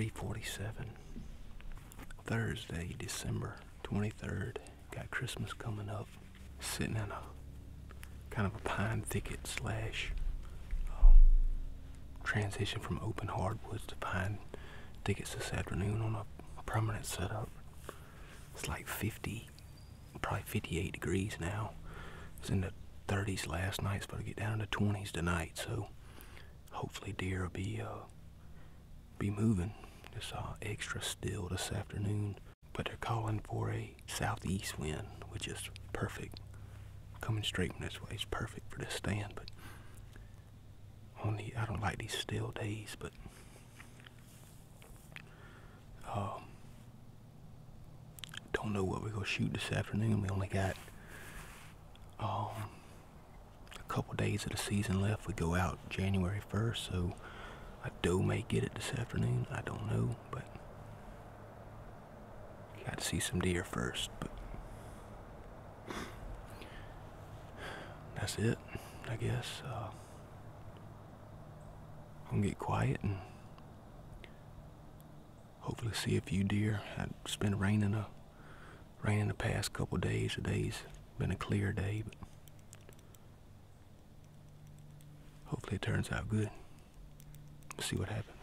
347. Thursday, December 23rd. Got Christmas coming up. Sitting in a kind of a pine thicket slash um, transition from open hardwoods to pine thickets this afternoon on a, permanent setup. It's like 50, probably 58 degrees now. It's in the 30s last night. Supposed to get down to 20s tonight. So hopefully deer will be uh, be moving. It's uh, extra still this afternoon, but they're calling for a southeast wind, which is perfect. Coming straight from this way is perfect for this stand, but on the I don't like these still days, but um, don't know what we're gonna shoot this afternoon. We only got um, a couple days of the season left. We go out January 1st, so a doe may get it this afternoon. I don't know, but got to see some deer first. But that's it, I guess. Uh, I'm gonna get quiet and hopefully see a few deer. It's been raining a raining the past couple days. Today's been a clear day, but hopefully it turns out good. See what happens.